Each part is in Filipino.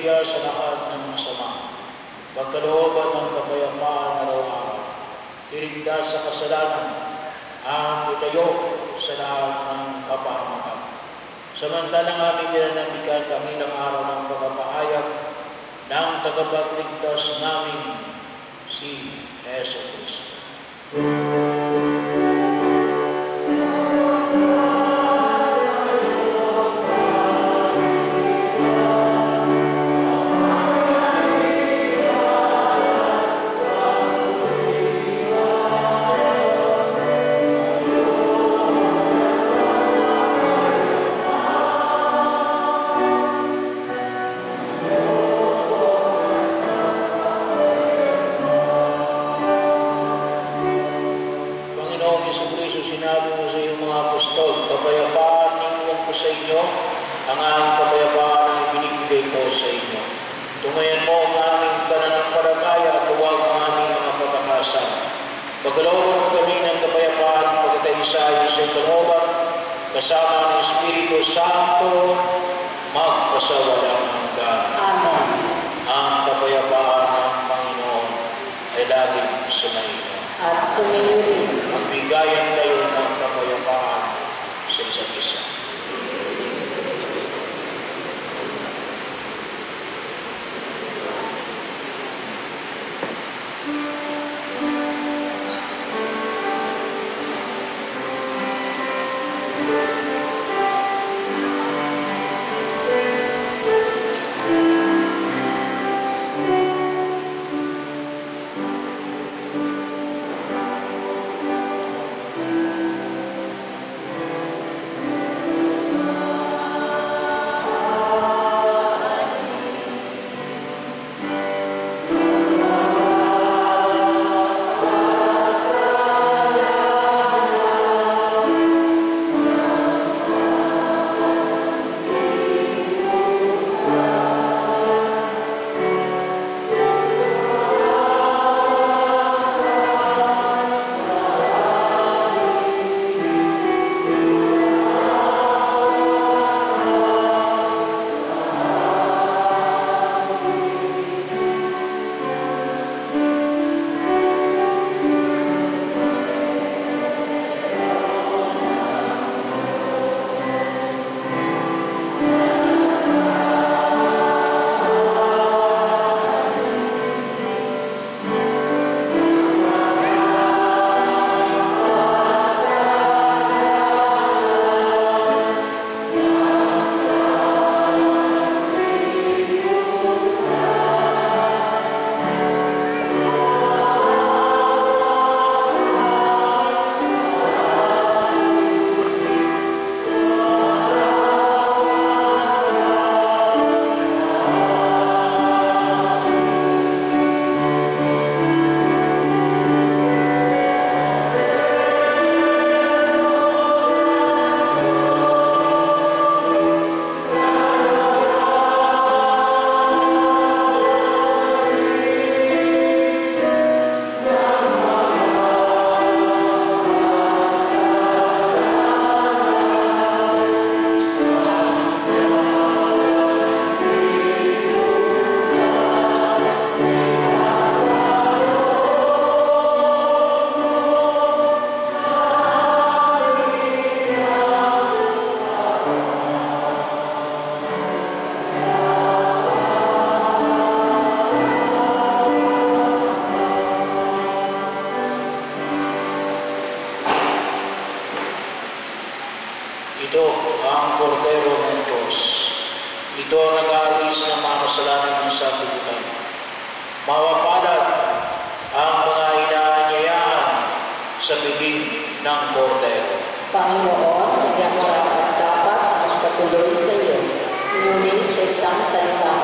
bumibigay sa lahat ng masama, pagkalooban ng kapayapaan araw-araw, iligtas sa kasalanan, ang ilayo sa lahat ng kapahamakan. Samantalang aming dinanamikan kami ng araw ng pagpapahayag ng tagapagligtas namin, si Yeso Cristo. Thank. 没事没事想起来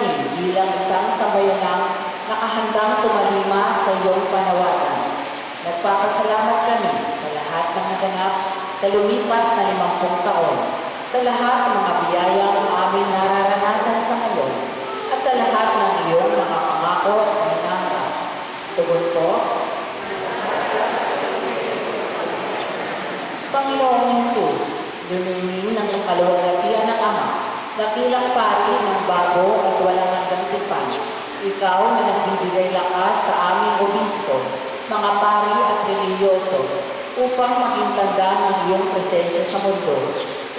Kami bilang isang sambayanang nakahandang tumalima sa iyong panawagan. Nagpapasalamat kami sa lahat ng naganap sa lumipas na limampung taon, sa lahat ng mga biyayang aming nararanasan sa ngayon, at sa lahat ng iyong mga pangako sa hinaharap. Tugon po, Panginoong Yesus, lumingin ng kaluwalhatian ng Ama, dakilang pari ng bago at walang hanggang tipan. Ikaw na nagbibigay lakas sa aming obispo, mga pari at religyoso, upang maging tanda ng iyong presensya sa mundo.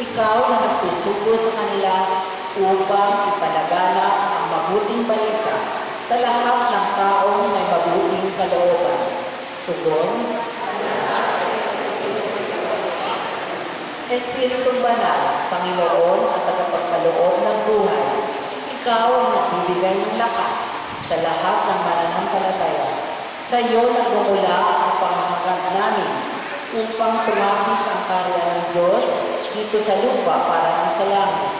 Ikaw na nagsusugo sa kanila upang ipalaganap ang mabuting balita sa lahat ng taong may mabuting kalooban. Tugon, Espiritong Banal, Panginoon at tagapagkaloob ng buhay, Ikaw ang nagbibigay ng lakas sa lahat ng mananampalataya. Sa iyo nagmumula ang pangangagad namin upang sumapit ang karya ng Diyos dito sa lupa para ng sa langit.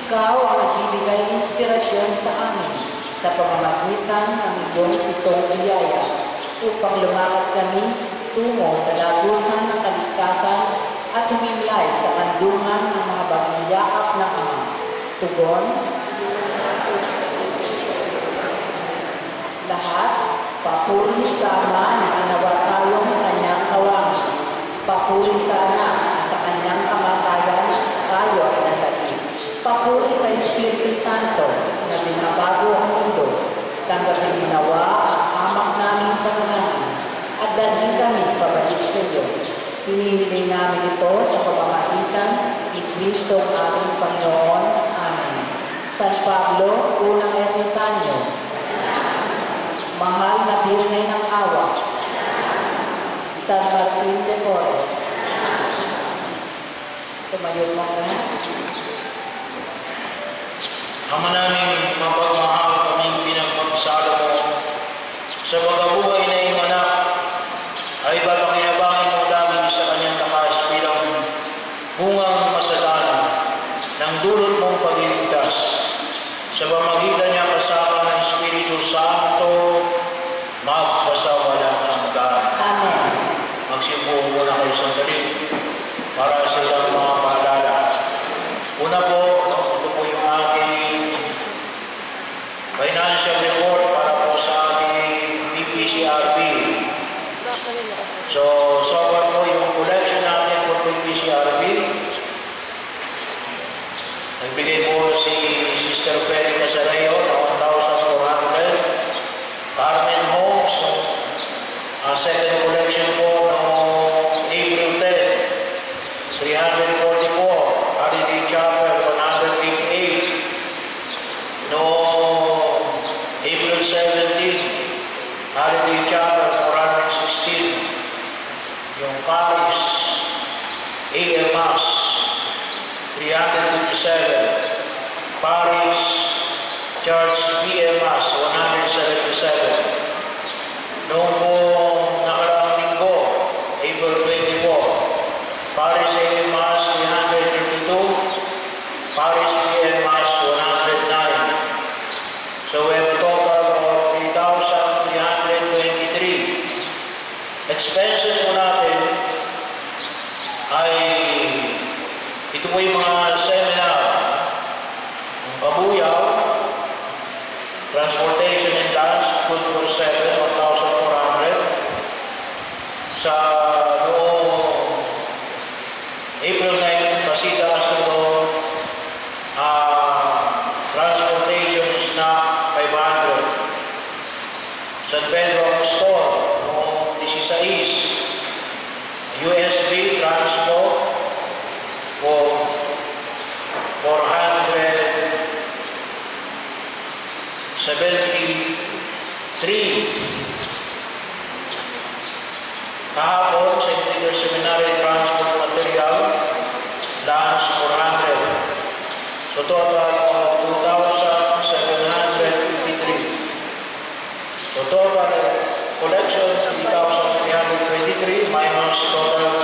Ikaw ang nagbibigay ng inspirasyon sa amin sa pamamagitan ng iyong itong biyaya upang lumakad kami tungo sa lagusan ng kaligtasan at humimlay sa kandungan ng mga bagong yakap ng Ama. Tugon, lahat, papuri sa Ama na ginawa tayong kanyang kawangis. Papuri sa Anak na sa kanyang kamatayan tayo ay nasalit. Papuri sa Espiritu Santo na binabago ang mundo. Tanggapin ginawa ang hamak naming panalangin at dalhin kami pabalik sa iyo. Hinihiling namin ito sa pamamagitan ni Kristo ang ating Panginoon. Amen. San Pablo, unang ermitanyo. Mahal na Birhen ng Awa. San Martin de Porres. Tumayo mo na. Ama namin, mapagmahal kaming pinagpagsalo mo sa pagkabuhay na iyong anak ay papakinabangin mo namin sa kanyang lakas bilang bungang masadana ng dulot mong pagliligtas sa pamagitan niya kasama ng Espiritu Santo magpasawalang hanggan. Amen. Magsimbuho muna kayo sandali para sa ilang mga paalala. Una po, no, ito po yung aking financial report para po sa ating BPCRB. So, so far po yung collection natin for BPCRB. Nagbigay po si Sister Perry Casareo ng 1,400. Carmen Homes, ang second Expenses po natin ay ito po yung Kahapon sa Interior Seminary Transport Material, Lance 400. So total of 2,753. So total collection 2,323 minus total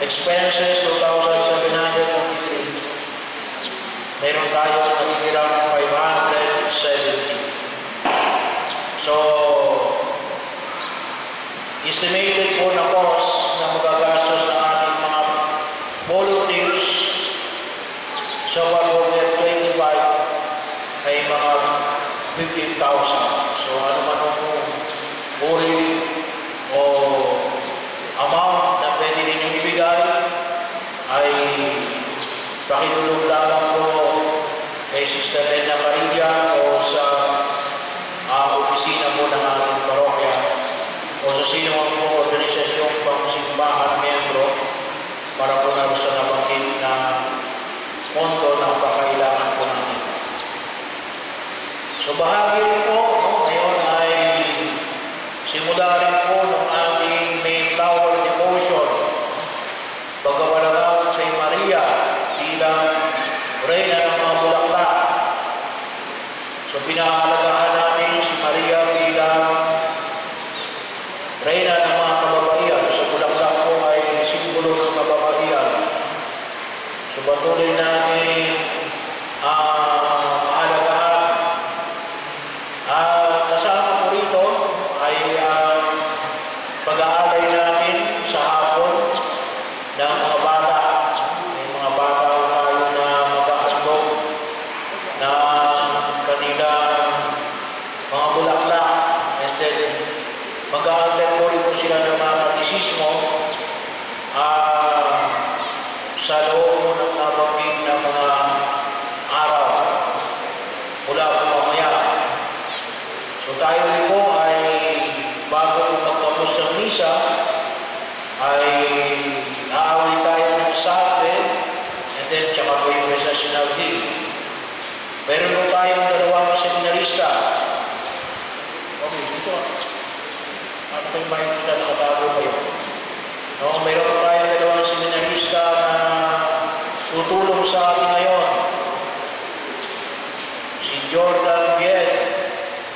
expenses 2,753. Meron tayo nagigirang 570. So, estimated Pakitulog lamang po kay Sister Lena Maria o sa uh, opisina po ng ating parokya o sa sino man po organisasyong pangsimbahan membro para po na sa nabanggit na pondo na pakailangan po namin. So bahagi sa atin, and then tsaka ko yung message sinabi. Meron po tayong dalawang seminarista. Okay, dito. Ano ba yung mind nila? Nakatago ba yun? No, meron po tayong dalawang seminarista na tutulong sa atin ngayon. Si Jordan Biel,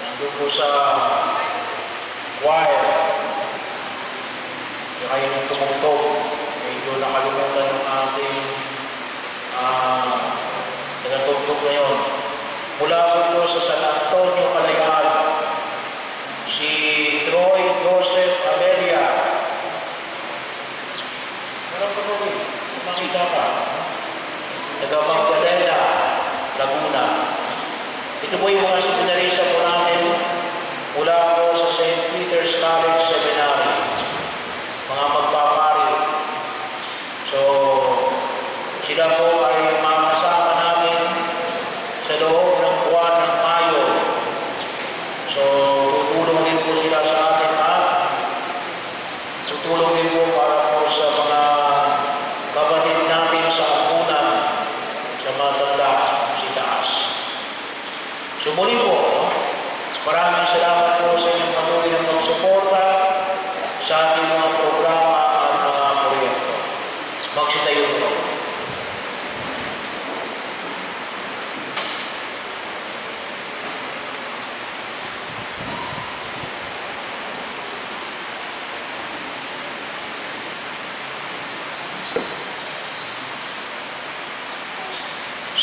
nandun po sa choir. Kaya yung tumugtog ko nakalimutan yung ating ah, uh, natutog ngayon. Mula po ito sa San Antonio, Palagal, si Troy Joseph Amelia. Parang pa rin, makita ka. Taga Magdalena, Laguna. Ito po yung mga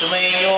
有没有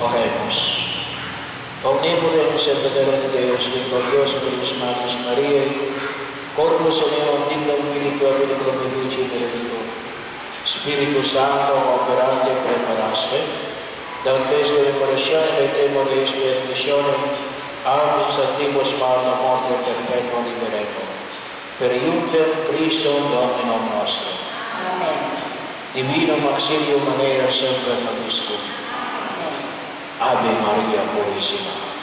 Oremos. Omnipotens et Padre de Deus, victorioso Virtus Magnus Mariae, Corpus Unium Dignum Spiritu Abilitum et Vici Benedictum, Spiritus Santo operante preparaste, Dantes reparazione et temo de spirituazione, Amen sanctibus Marta morte perpetua libereco. Per iutem Christum Dominum nostrum. Amen. Divinum auxilium manera sempre nobiscum. Amen. Ave Maria Purissima.